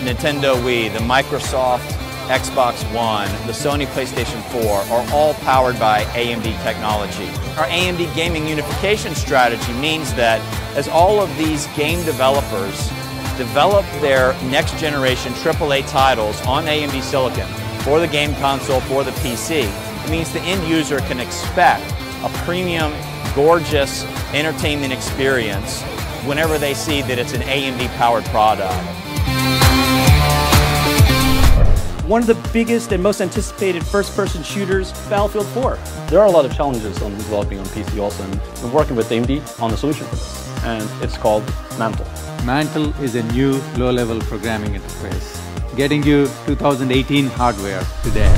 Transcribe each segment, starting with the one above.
Nintendo Wii, the Microsoft Xbox One, the Sony PlayStation 4 are all powered by AMD technology. Our AMD gaming unification strategy means that as all of these game developers develop their next generation AAA titles on AMD silicon for the game console, for the PC, it means the end user can expect a premium, gorgeous entertainment experience whenever they see that it's an AMD powered product. One of the biggest and most anticipated first-person shooters, Battlefield 4. There are a lot of challenges on developing on PC also, and we're working with AMD on a solution for this, and it's called Mantle. Mantle is a new low-level programming interface, getting you 2018 hardware today.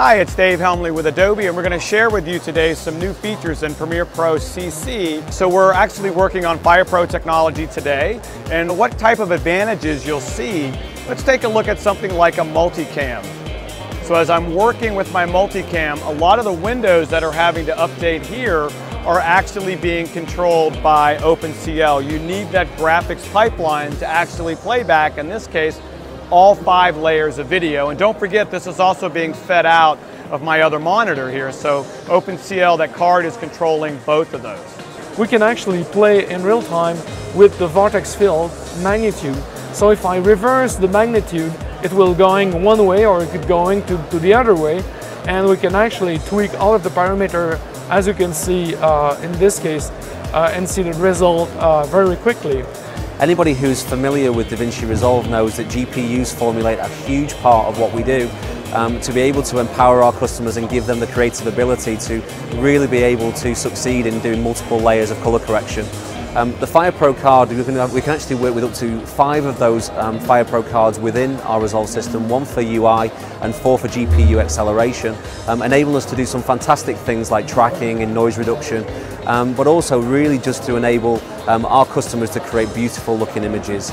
Hi, it's Dave Helmly with Adobe and we're going to share with you today some new features in Premiere Pro CC. So we're actually working on FirePro technology today and what type of advantages you'll see. Let's take a look at something like a multicam. So as I'm working with my multicam, a lot of the windows that are having to update here are actually being controlled by OpenCL. You need that graphics pipeline to actually play back, in this case, all five layers of video. And don't forget, this is also being fed out of my other monitor here. So OpenCL, that card is controlling both of those. We can actually play in real time with the vortex field magnitude. So if I reverse the magnitude, it will going one way or it could going to, to the other way. And we can actually tweak all of the parameter as you can see uh, in this case uh, and see the result uh, very quickly. Anybody who's familiar with DaVinci Resolve knows that GPUs formulate a huge part of what we do. Um, to be able to empower our customers and give them the creative ability to really be able to succeed in doing multiple layers of color correction. Um, the FirePro card, we can, we can, actually work with up to five of those um, FirePro cards within our Resolve system, one for UI and four for GPU acceleration, um, enabling us to do some fantastic things like tracking and noise reduction, um, but also really just to enable um, our customers to create beautiful looking images.